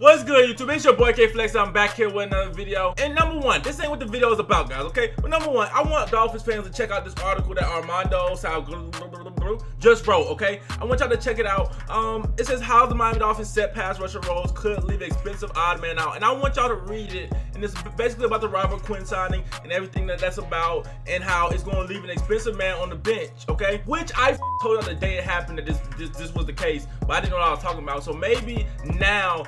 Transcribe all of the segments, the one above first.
What's good, YouTube? It's your boy K Flex. I'm back here with another video. And number one, this ain't what the video is about, guys, okay? But number one, I want Dolphins fans to check out this article that Armando Sal just wrote, okay? I want y'all to check it out. Um, it says how the Miami Dolphins set pass rusher roles could leave expensive odd man out. And I want y'all to read it. And it's basically about the Robert Quinn signing and everything that that's about and how it's going to leave an expensive man on the bench, okay? Which I told y'all the day it happened that this, this, this was the case, but I didn't know what I was talking about. So maybe now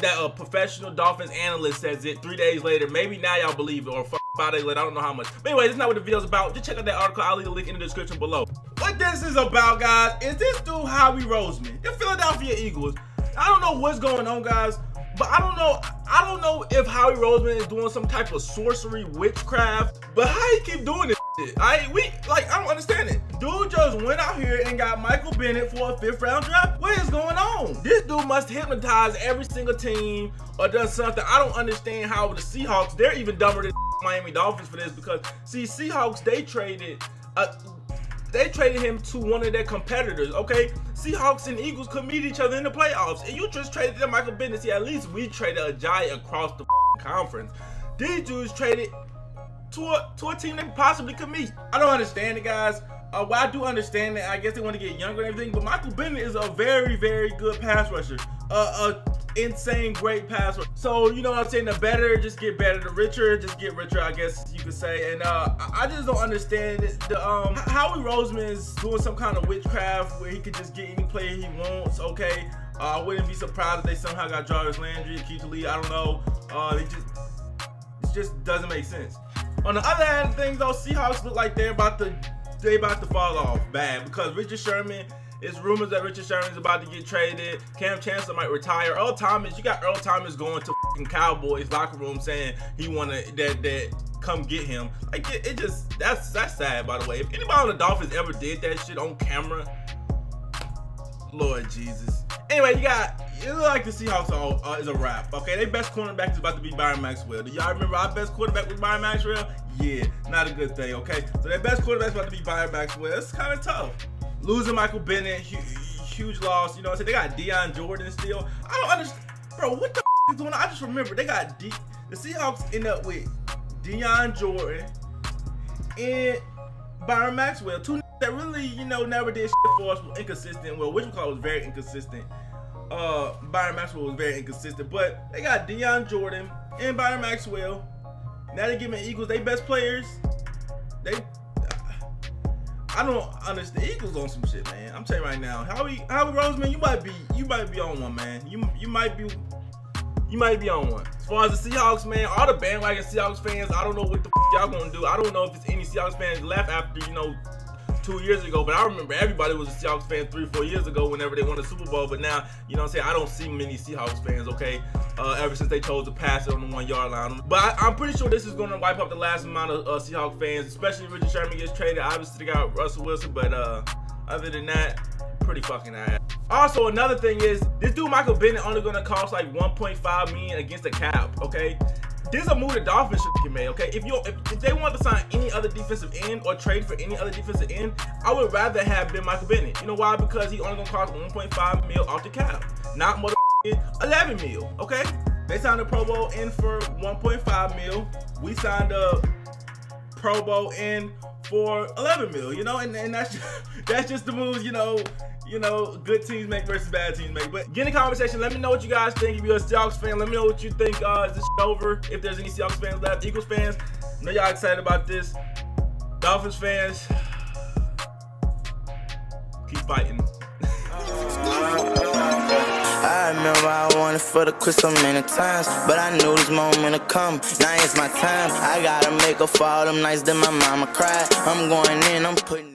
that a professional Dolphins analyst says it three days later, maybe now y'all believe it, or five days later, I don't know how much. But anyway, this is not what the video's about. Just check out that article. I'll leave a link in the description below. What this is about, guys, is this dude Howie Roseman, the Philadelphia Eagles. I don't know what's going on, guys, but I don't know. I don't know if Howie Roseman is doing some type of sorcery witchcraft, but how he keep doing this shit? I we like I don't understand it. Dude just went out here and got Michael Bennett for a fifth round draft. What is going on? This dude must hypnotize every single team or does something. I don't understand how the Seahawks, they're even dumber than Miami Dolphins for this because see Seahawks they traded uh, they traded him to one of their competitors, okay? Seahawks and Eagles could meet each other in the playoffs, and you just traded them Michael Bennett. See, at least we traded Ajayi across the conference. These dudes traded to a, to a team they possibly could meet. I don't understand it, guys. Uh, well, I do understand that. I guess they want to get younger and everything, but Michael Bennett is a very, very good pass rusher. Uh, a insane great pass. So, you know what I'm saying? The better just get better. The richer just get richer, I guess you could say. And uh, I just don't understand. The, um, Howie Roseman is doing some kind of witchcraft where he could just get any player he wants, okay? Uh, I wouldn't be surprised if they somehow got Jarvis Landry, Keith Lee, I don't know. Uh, they just, it just doesn't make sense. On the other hand, things though, Seahawks look like they're about to, they about to fall off bad because Richard Sherman it's rumors that Richard Sherman is about to get traded. Kam Chancellor might retire. Earl Thomas, you got Earl Thomas going to Cowboys locker room saying he wanna that that come get him. Like it, it, just that's that's sad by the way. If anybody on the Dolphins ever did that shit on camera, Lord Jesus. Anyway, you got you look like the Seahawks are, uh, is a wrap. Okay, their best cornerback is about to be Byron Maxwell. Do y'all remember our best quarterback was Byron Maxwell? Yeah, not a good thing. Okay, so their best quarterback is about to be Byron Maxwell. It's kind of tough losing Michael Bennett, huge, loss. You know what I'm saying? They got Dion Jordan still. I don't understand. Bro, what the is going on? I just remember they got D the Seahawks end up with Dion Jordan and Byron Maxwell. Two that really, you know, never did shit for us, were inconsistent. Well, which call was very inconsistent. Uh, Byron Maxwell was very inconsistent. But they got Dion Jordan and Byron Maxwell. Now they giving Eagles they best players. They I don't understand. Eagles on some shit, man. I'm telling you right now, Howie Howie Roseman, you might be you might be on one, man. You you might be you might be on one. As far as the Seahawks, man, all the bandwagon Seahawks fans, I don't know what the y'all gonna do. I don't know if it's any Seahawks fans left after you know two years ago, but I remember everybody was a Seahawks fan three, four years ago whenever they won the Super Bowl. But now, you know what I'm saying? I don't see many Seahawks fans, okay? Uh, ever since they chose to pass it on the one yard line. But I, am pretty sure this is going to wipe up the last amount of uh, Seahawks fans, especially if Richard Sherman gets traded. Obviously, they got Russell Wilson, but uh, other than that, pretty fucking ass. Also, another thing is, this dude Michael Bennett only going to cost like 1.5 million against the cap, okay? This is a move the Dolphins should get made, okay? If you if, if, they want to sign any other defensive end or trade for any other defensive end, I would rather have been Michael Bennett. You know why? Because he only gonna cost 1.5 mil off the cap, not more 11 mil, okay? They signed a Pro Bowl in for 1.5 mil. We signed a Pro Bowl in for 11 mil, you know, and, and that's just, that's just the moves, you know, you know, good teams make versus bad teams make. But get in the conversation. Let me know what you guys think. If you're a Seahawks fan, let me know what you think. Uh, is this over? If there's any Seahawks fans left, Eagles fans, I know y'all excited about this. Dolphins fans, keep fighting. Remember I wanted for the quit so many times, but I knew this moment would come. Now it's my time. I gotta make up for all them nights that my mama cried. I'm going in, I'm putting.